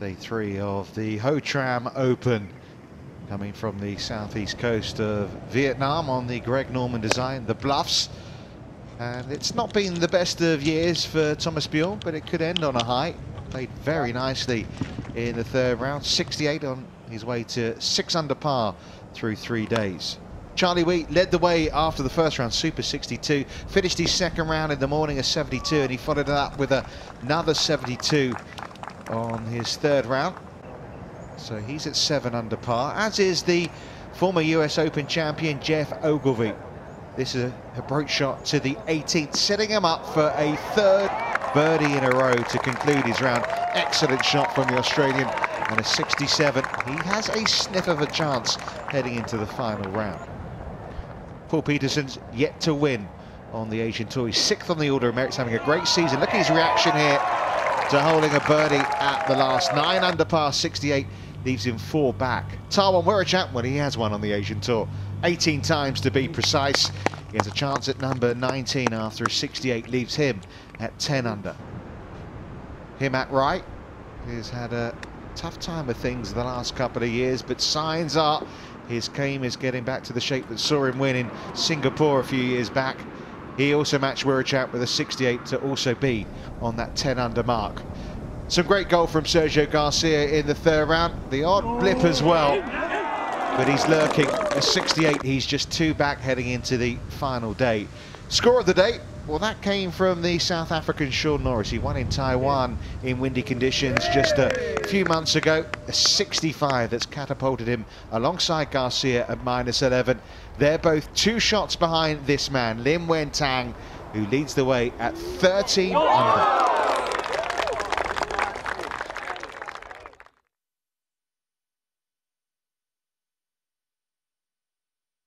Day three of the Ho Tram Open coming from the southeast coast of Vietnam on the Greg Norman design, the Bluffs. And it's not been the best of years for Thomas Bjorn, but it could end on a high. Played very nicely in the third round, 68 on his way to six under par through three days. Charlie Wheat led the way after the first round, Super 62. Finished his second round in the morning a 72, and he followed it up with another 72 on his third round. So he's at seven under par, as is the former US Open champion Geoff Ogilvy. This is a approach shot to the 18th, setting him up for a third birdie in a row to conclude his round. Excellent shot from the Australian and a 67. He has a sniff of a chance heading into the final round. Paul Peterson's yet to win on the Asian Tour. He's sixth on the order of merits, having a great season. Look at his reaction here to holding a birdie at the last. Nine under par, 68, leaves him four back. Thaworn Wiratchant, well, he has one on the Asian Tour. 18 times to be precise. He has a chance at number 19 after a 68, leaves him at 10 under. Himmat Rai, he's had a tough time of things the last couple of years, but signs are his game is getting back to the shape that saw him win in Singapore a few years back. He also matched Wiratchant with a 68 to also be on that 10 under mark. Some great golf from Sergio Garcia in the third round. The odd blip as well, but he's lurking. A 68, he's just two back heading into the final day. Score of the day, well, that came from the South African Shaun Norris. He won in Taiwan in windy conditions just a few months ago. A 65 that's catapulted him alongside Garcia at minus 11. They're both two shots behind this man, Lin Wen-tang, who leads the way at 13 under.